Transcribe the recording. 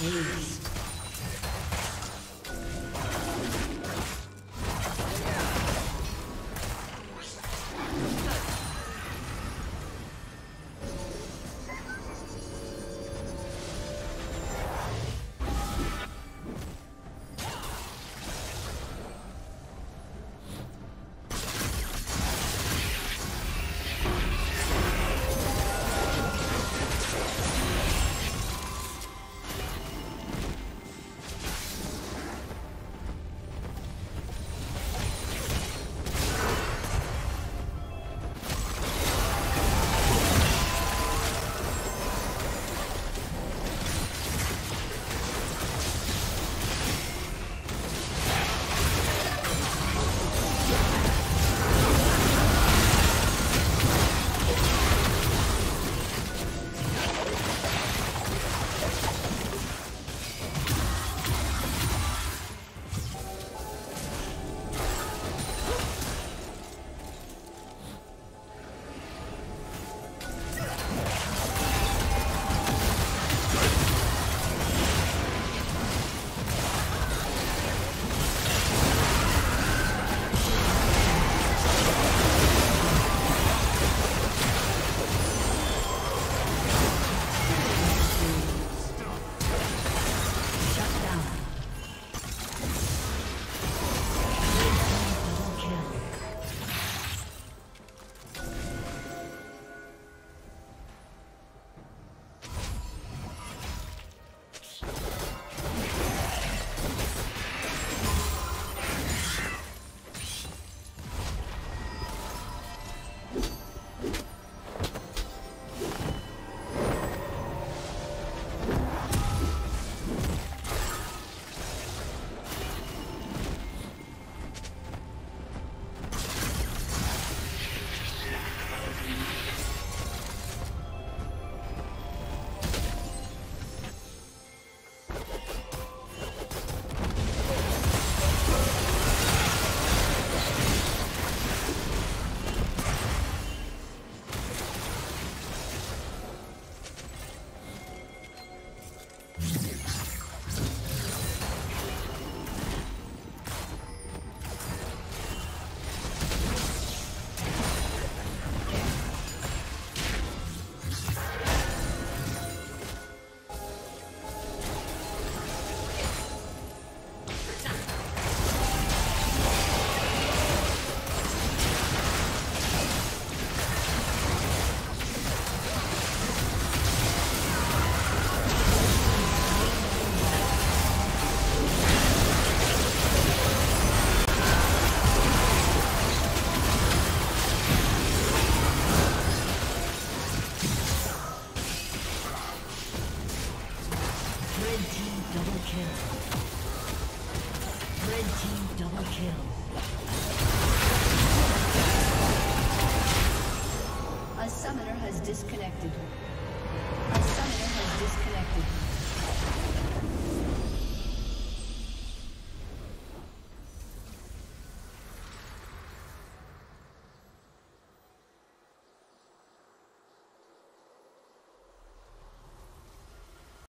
Ace.